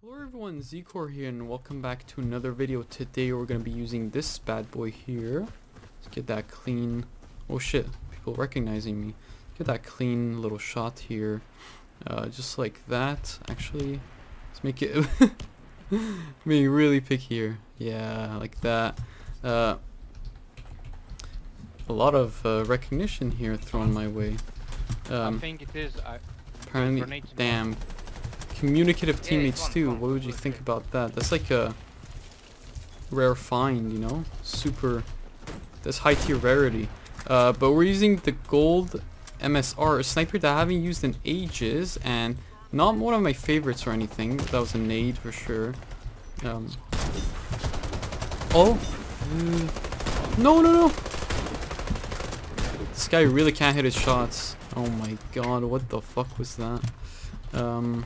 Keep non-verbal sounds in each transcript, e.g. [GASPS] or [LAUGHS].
Hello everyone, Xicor here and welcome back to another video. Today we're going to be using this bad boy here. Let's get that clean... Oh shit, people recognizing me. Get that clean little shot here. Uh, just like that. Actually, let's make it... [LAUGHS] being really picky here. Yeah, like that. Uh, a lot of uh, recognition here thrown my way. I Um, think it is. I, apparently, damn. Communicative Yeah, teammates one, too. one, What would you think about that? That's like a rare find, you know? Super. That's high tier rarity. Uh, but we're using the gold MSR, a sniper that I haven't used in ages, and not one of my favorites or anything. That was a nade for sure. Um. Oh. Uh, no, no, no. This guy really can't hit his shots. Oh my god, what the fuck was that? Um,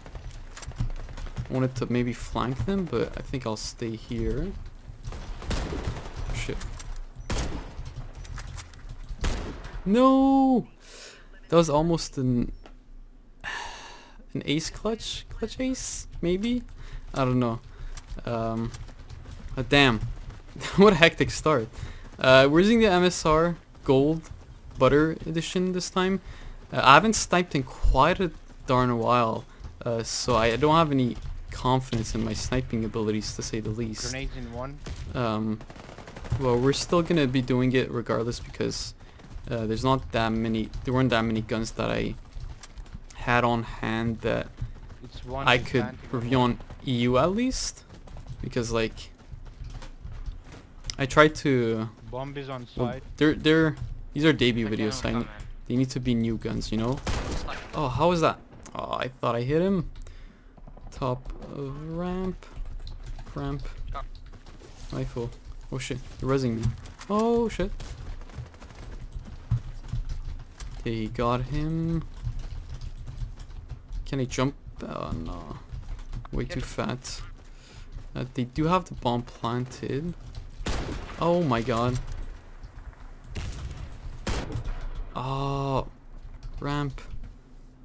wanted to maybe flank them, but I think I'll stay here. Shit. No! That was almost an an ace clutch, clutch ace, maybe. I don't know. Um, uh, damn, [LAUGHS] what a hectic start. Uh, we're using the MSR Gold Butter Edition this time. Uh, I haven't sniped in quite a darn while, uh, so I don't have any confidence in my sniping abilities to say the least. grenades in one. Um, well, we're still gonna be doing it regardless because uh, there's not that many. There weren't that many guns that I had on hand that It's one. I could review on EU at least, because like I tried to. Bomb is on Well, side. they're they're these are debut Like, videos, so they need to be new guns, you know. Oh, how was that? Oh, I thought I hit him. Top of ramp. Ramp. Rifle. Oh shit, they're rezzing me. Oh shit. They got him. Can I jump? Oh no. Way too fat. Uh, they do have the bomb planted. Oh my god. Oh. Ramp.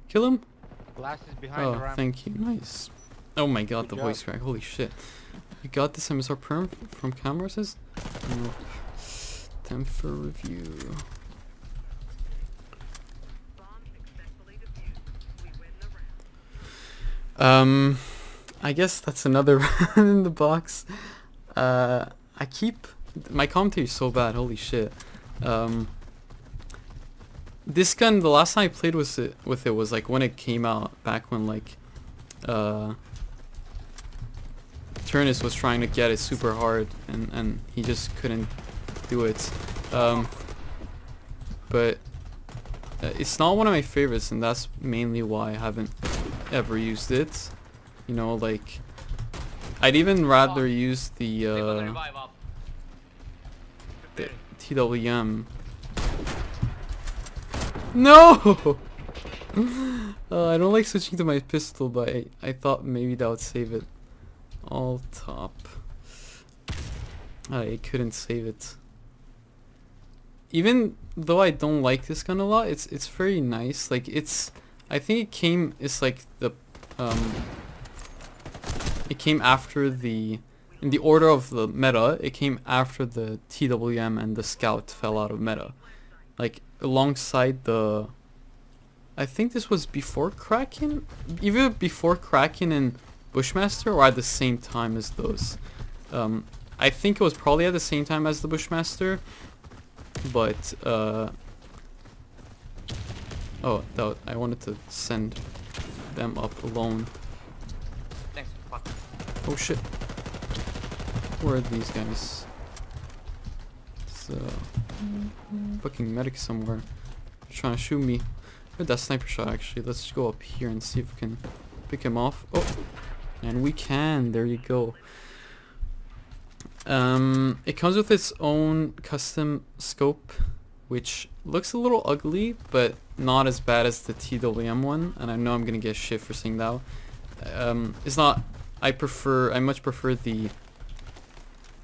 Kill him? Last is behind Oh, the ramp. thank you. Nice. Oh my god, Good the voice crack. Holy shit. You got this MSR perm from camera says? Nope. Time for review. Um, I guess that's another [LAUGHS] round in the box. Uh, I keep my commentary is so bad. Holy shit. Um, this gun, the last time I played with it, with it was like when it came out, back when like, uh, Turnus was trying to get it super hard, and and he just couldn't do it. Um, but uh, it's not one of my favorites, and that's mainly why I haven't ever used it. You know, like I'd even rather use the uh, the TWM. No! [LAUGHS] uh, I don't like switching to my pistol, but I, I thought maybe that would save it. All top. I couldn't save it. Even though I don't like this gun a lot, it's it's very nice. Like it's, I think it came. It's like the, um. It came after the, in the order of the meta. It came after the TWM and the Scout fell out of meta, like alongside the. I think this was before Kraken, either before Kraken and Bushmaster or at the same time as those. Um, I think it was probably at the same time as the Bushmaster, but uh, oh, that I wanted to send them up alone. Thanks. Oh shit, where are these guys? So, fucking medic somewhere, trying to shoot me. With that sniper shot actually. Let's go up here and see if we can pick him off. Oh, and we can. There you go. Um, it comes with its own custom scope, which looks a little ugly, but not as bad as the TWM one. And I know I'm gonna get shit for saying that. Um, it's not. I prefer. I much prefer the.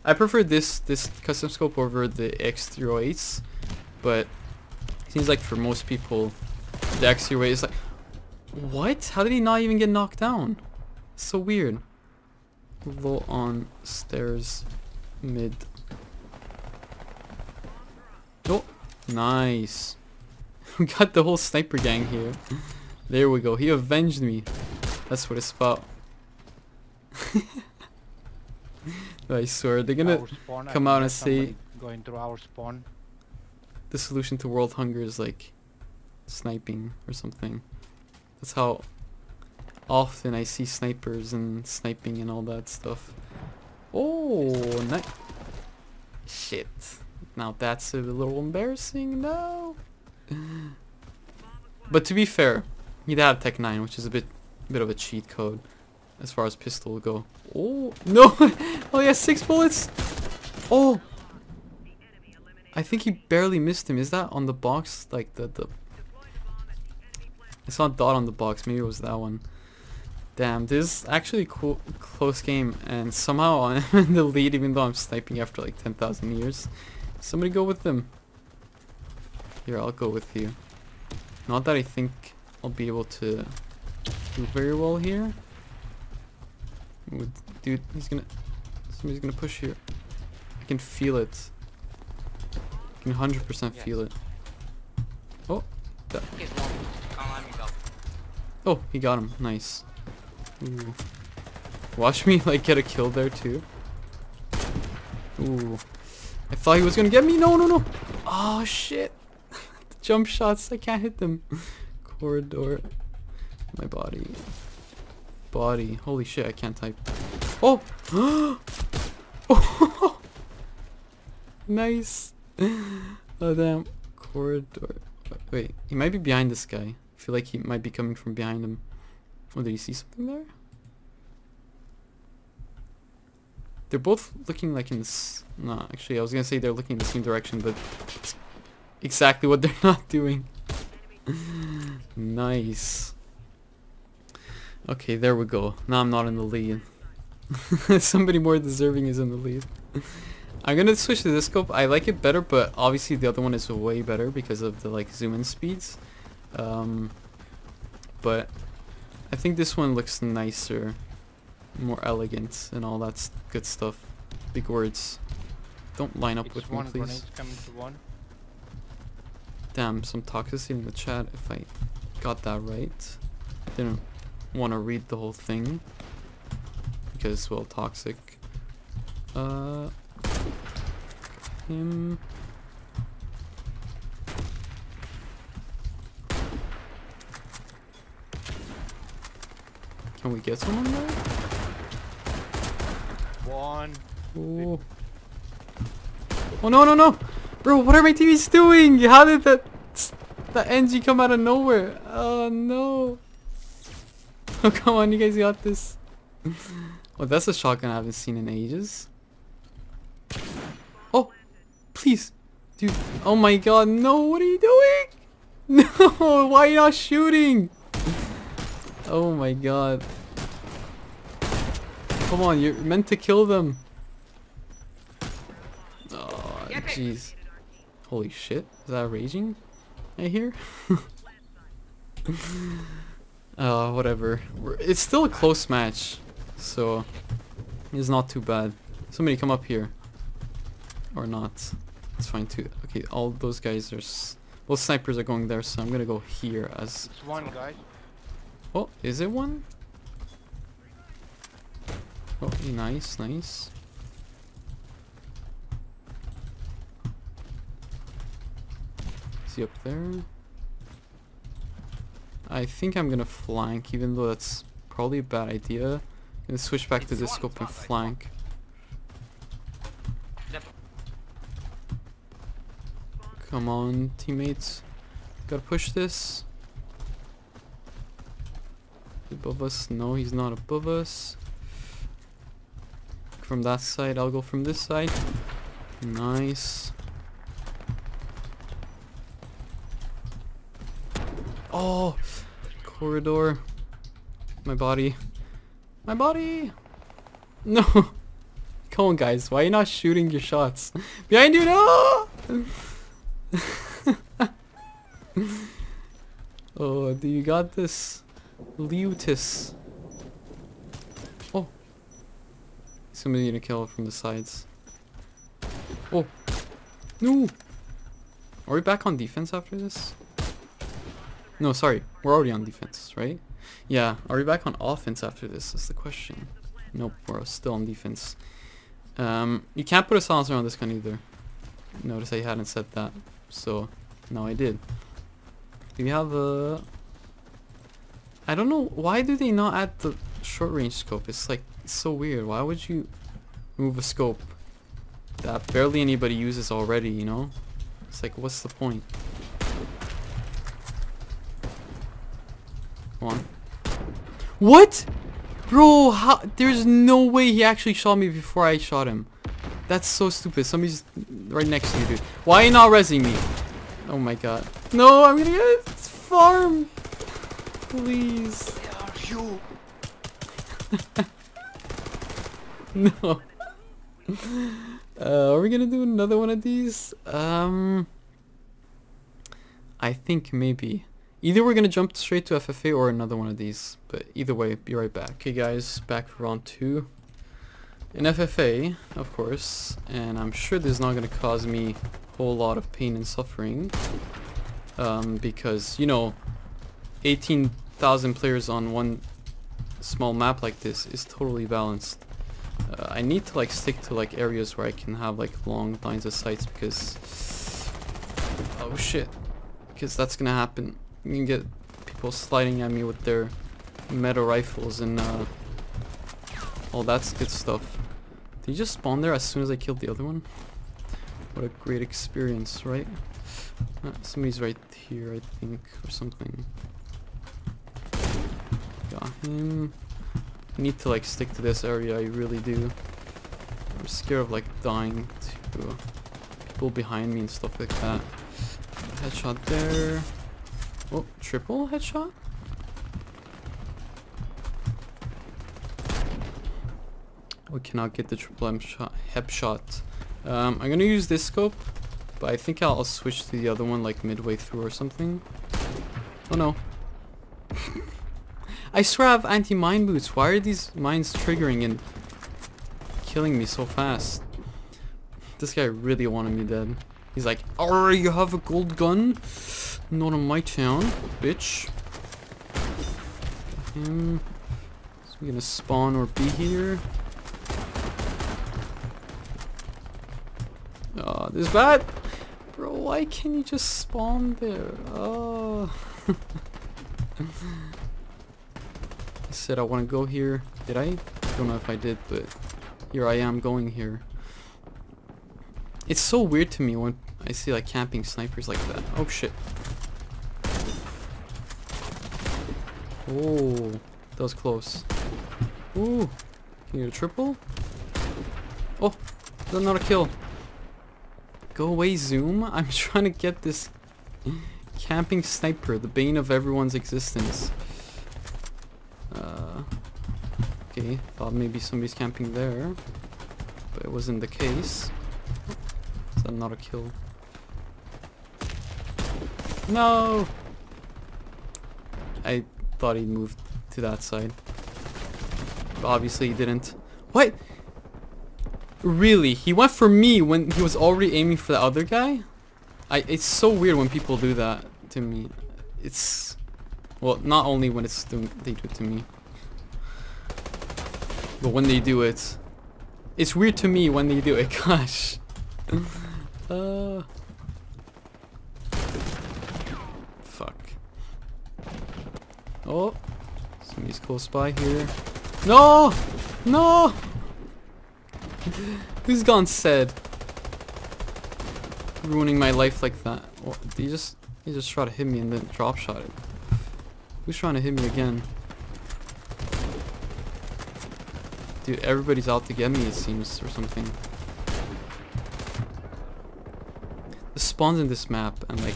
I prefer this this custom scope over the X308s. but seems like for most people, the extra oh way is like, what? How did he not even get knocked down? So weird. Low on stairs, mid. Oh, nice. [LAUGHS] We got the whole sniper gang here. There we go. He avenged me. That's what it's about. [LAUGHS] I swear they're gonna spawn, come out and say- Going through our spawn. the solution to world hunger is like sniping or something. That's how often I see snipers and sniping and all that stuff. Oh, nice. Shit. Now that's a little embarrassing. No. But to be fair, he'd have Tech 9, which is a bit, bit of a cheat code as far as pistol go. Oh no! [LAUGHS] oh yeah, six bullets. Oh, I think he barely missed him. Is that on the box? Like the the. I saw a dot on the box. Maybe it was that one. Damn, this is actually cool, close game, and somehow [LAUGHS] I'm in the lead, even though I'm sniping after like 10,000 years. Somebody go with them. Here, I'll go with you. Not that I think I'll be able to do very well here. Dude, he's gonna. Somebody's gonna push here. I can feel it. I can 100% feel it. Oh, He's one. Can't let me go. oh, he got him. Nice. Ooh. Watch me [LAUGHS] like get a kill there too. Ooh. I thought he was gonna get me. No, no, no. Oh shit. [LAUGHS] jump shots. I can't hit them. [LAUGHS] Corridor. My body. Body. Holy shit, I can't type. Oh! oh! [GASPS] nice. Oh damn. Corridor. Wait, he might be behind this guy. I feel like he might be coming from behind him. Oh, did you see something there? They're both looking like in this. No, actually, I was gonna say they're looking in the same direction, but exactly what they're [LAUGHS] not doing. [LAUGHS] nice. Okay, there we go. Now I'm not in the lead. [LAUGHS] Somebody more deserving is in the lead. [LAUGHS] I'm gonna switch to this scope. I like it better, but obviously the other one is way better because of the like zoom in speeds. Um, but I think this one looks nicer, more elegant, and all that good stuff. Big words. Don't line up It's with me, one please. to one. Damn, some toxicity in the chat. If I got that right, didn't want to read the whole thing because, well, toxic. Uh, him. Can we get someone there? One. Oh. Oh no no no! Bro, what are my TVs doing? How did that that NG come out of nowhere? Oh no! Oh [LAUGHS] come on, you guys got this. oh, that's a shotgun I haven't seen in ages. Oh, please, dude! Oh my God, no! What are you doing? [LAUGHS] No! Why are you not shooting? Oh my God! Come on, you're meant to kill them. Oh, jeez. Holy shit. Is that raging? I hear? [LAUGHS] uh, whatever. We're, it's still a close match. So, it's not too bad. Somebody come up here. Or not. It's fine too. Okay, all those guys are... S both snipers are going there, so I'm gonna go here as... It's one guy. Oh, is it one? Oh, nice, nice. Is he up there? I think I'm gonna flank, even though that's probably a bad idea. gonna switch back to this one, scope and it's one, it's flank. Come on, teammates. Gotta push this. Above us? No, he's not above us. From that side, I'll go from this side. Nice. Oh, corridor. My body. My body! No! [LAUGHS] Come on, guys. Why are you not shooting your shots? [LAUGHS] Behind you! No! [LAUGHS] oh, do you got this? Leutis. Oh. Somebody to kill from the sides. Oh. No! Are we back on defense after this? No, sorry. We're already on defense, right? Yeah. Are we back on offense after this is the question. Nope, we're still on defense. Um, you can't put a silencer on this gun either. Notice I hadn't said that. So, now I did. Do we have a... I don't know, why do they not add the short range scope? It's like, it's so weird. Why would you move a scope that barely anybody uses already, you know? It's like, what's the point? Come on. What? Bro, how? There's no way he actually shot me before I shot him. That's so stupid. Somebody's right next to you, dude. Why are you not resing me? Oh my god. No, I'm gonna get farm. Please. Where are you? [LAUGHS] No. Uh, are we gonna do another one of these? Um, I think maybe. Either we're gonna jump straight to FFA or another one of these. But either way, be right back. Okay, guys, back for round two. In FFA, of course, and I'm sure this is not gonna cause me a whole lot of pain and suffering. Um, because you know, 18,000 players on one small map like this is totally balanced. Uh, I need to like stick to like areas where I can have like long lines of sights because oh shit because that's gonna happen you can get people sliding at me with their meta rifles and uh, all that's good stuff did you just spawn there as soon as I killed the other one what a great experience right uh, somebody's right here I think or something got him need to like stick to this area, I really do. I'm scared of like dying to people behind me and stuff like that. Headshot there. Oh, triple headshot? We cannot get the triple M shot, hep shot. Um, I'm gonna use this scope, but I think I'll, I'll switch to the other one like midway through or something. Oh no. [LAUGHS] I swear I have anti-mine boots. Why are these mines triggering and killing me so fast? This guy really wanted me dead. He's like, oh, you have a gold gun? Not in my town, bitch. Him. So we gonna spawn or be here? Oh, this is bad. Bro, why can't you just spawn there? Oh. [LAUGHS] I said I want to go here. Did I? I don't know if I did, but here I am going here. It's so weird to me when I see like camping snipers like that. Oh shit. Oh, that was close. Ooh, can you get a triple? Oh, that's not a kill. Go away, Zoom. [LAUGHS] I'm trying to get this camping sniper, the bane of everyone's existence. Uh, okay, thought maybe somebody's camping there, but it wasn't the case. Is that not a kill? No! I thought he'd move to that side. But obviously he didn't. What? Really? He went for me when he was already aiming for the other guy? I. It's so weird when people do that to me. It's well, not only when it's doing, they do it to me. But when they do it, it's weird to me when they do it. [LAUGHS] Gosh. [LAUGHS] uh. Fuck. Oh. Somebody's close by here. No! No! [LAUGHS] Who's gone said? Ruining my life like that. He just he just tried to hit me and then drop shot it. Who's trying to hit me again? Dude, everybody's out to get me, it seems, or something. The spawns in this map, and like,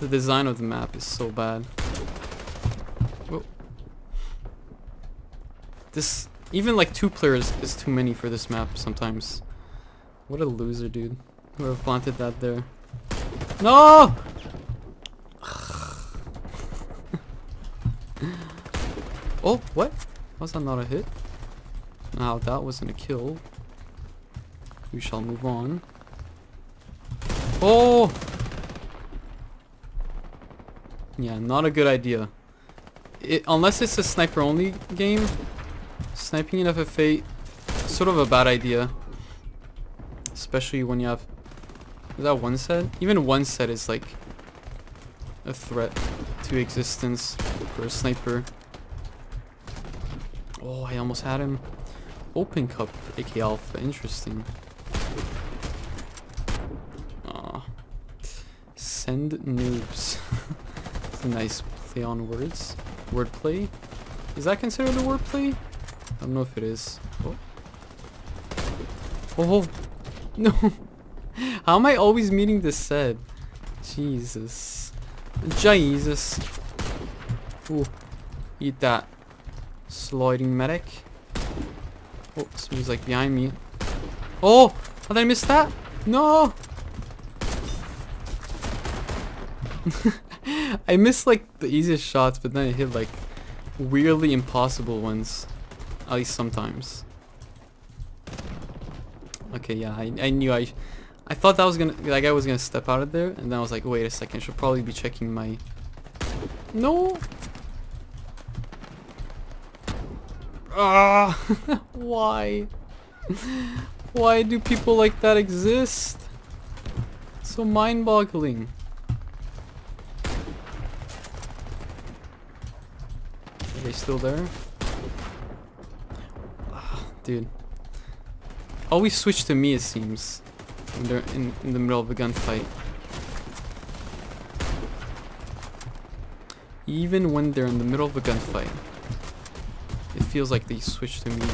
the design of the map is so bad. This, even like two players is too many for this map sometimes. What a loser, dude. Whoever planted that there. No! [LAUGHS] Oh, what? Was that not a hit? Now that wasn't a kill. We shall move on. Oh! Yeah, not a good idea. It, unless it's a sniper only game, sniping in FFA sort of a bad idea. Especially when you have is that one set? Even one set is like a threat to existence for a sniper. Oh, I almost had him. Open Cup, AK Alpha, interesting. Aw. Send noobs. [LAUGHS] Nice play on words. Wordplay. Is that considered a wordplay? I don't know if it is. Oh. Oh. oh. [LAUGHS] No. How am I always meeting this set? Jesus. Jesus. Ooh. Eat that. Sliding medic. Oh, somebody's like behind me. Oh! Did I miss that? No! [LAUGHS] I missed like the easiest shots, but then I hit like weirdly impossible ones. At least sometimes. Okay, yeah, I, I knew I... I thought that was gonna... That guy was gonna step out of there, and then I was like, wait a second, I should probably be checking my... No! Ah! [LAUGHS] Why? Why do people like that exist? So mind-boggling. Are they still there? Dude. Always switch to me it seems. When they're in, in the middle of a gunfight. Even when they're in the middle of a gunfight. It feels like they switch to me.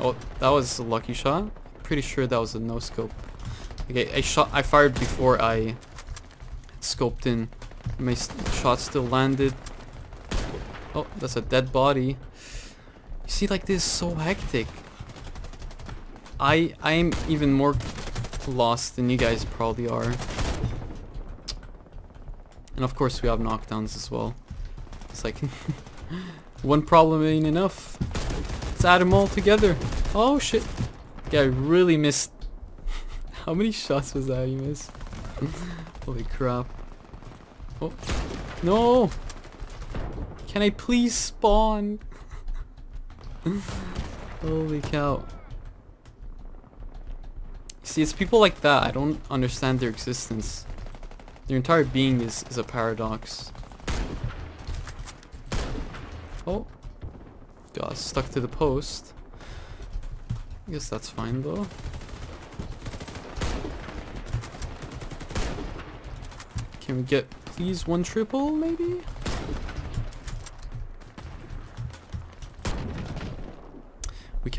Oh, that was a lucky shot. Pretty sure that was a no scope. Okay, I shot I fired before I scoped in. My shot still landed. Oh, that's a dead body. See, like this is so hectic. I I'm even more lost than you guys probably are. And of course we have knockdowns as well. It's like [LAUGHS] one problem ain't enough. Let's add them all together. Oh shit. Yeah, I really missed. [LAUGHS] How many shots was that you missed? [LAUGHS] Holy crap. Oh. No! Can I please spawn? Holy cow. See, it's people like that. I don't understand their existence. Their entire being is, is a paradox. Oh. Got stuck to the post. I guess that's fine though. Can we get please one triple maybe?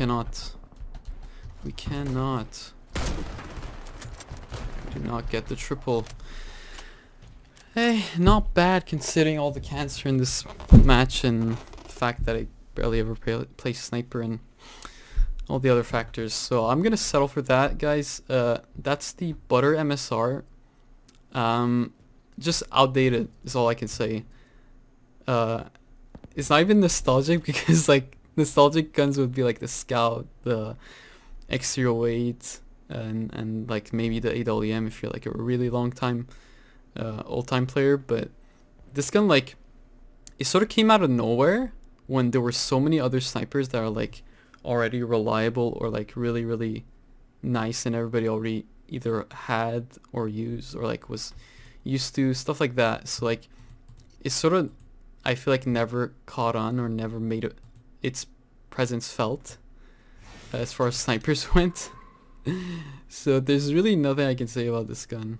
Cannot. We cannot. Do not get the triple. Hey, not bad considering all the cancer in this match and the fact that I barely ever play, play sniper and all the other factors. So I'm gonna settle for that, guys. Uh, that's the butter MSR. Um, just outdated is all I can say. Uh, it's not even nostalgic [LAUGHS] because like nostalgic guns would be like the Scout, the X08, and and like maybe the AWM if you're like a really long time uh, old time player. But this gun like it sort of came out of nowhere when there were so many other snipers that are like already reliable or like really really nice and everybody already either had or used or like was used to stuff like that so like it's sort of I feel like never caught on or never made it, its presence felt as far as snipers [LAUGHS] went so there's really nothing I can say about this gun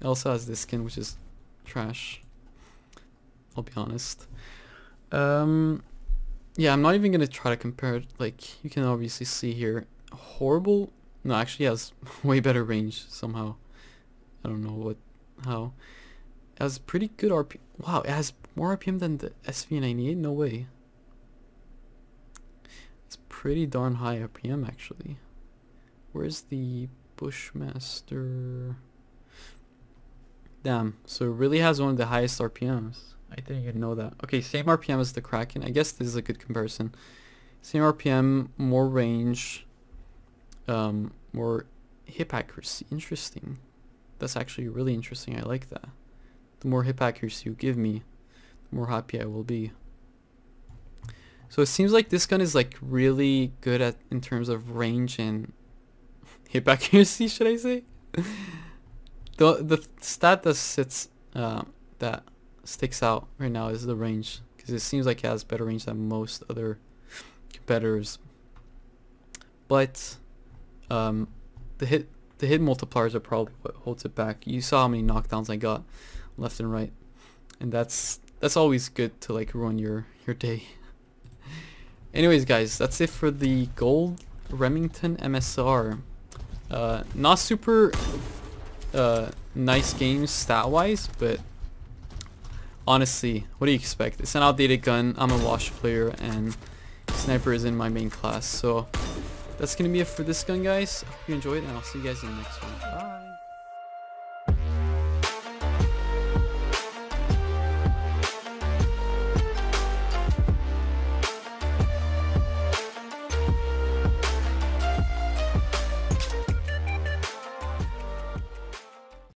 it also has this skin which is trash I'll be honest um yeah, I'm not even gonna try to compare it. Like, you can obviously see here, horrible. No, actually, has [LAUGHS] way better range somehow. I don't know what, how. It has pretty good RP. Wow, it has more RPM than the SV98. No way. Pretty darn high RPM actually. Where's the Bushmaster? Damn. So it really has one of the highest RPMs. I didn't even know that. Okay, same RPM as the Kraken. I guess this is a good comparison. Same RPM, more range, um, more hip accuracy. Interesting. That's actually really interesting. I like that. The more hip accuracy you give me, the more happy I will be. So it seems like this gun is like really good at in terms of range and [LAUGHS] hip [LAUGHS] accuracy, should I say? [LAUGHS] the the stat that sits uh, that sticks out right now is the range because it seems like it has better range than most other competitors. But um, the hit the hit multipliers are probably what holds it back. You saw how many knockdowns I got left and right, and that's that's always good to like ruin your your day. Anyways, guys, that's it for the gold Remington MSR. Uh, not super uh, nice games stat-wise, but honestly, what do you expect? It's an outdated gun. I'm a wash player, and sniper is in my main class. So that's gonna be it for this gun, guys. Hope you enjoyed, and I'll see you guys in the next one. Bye.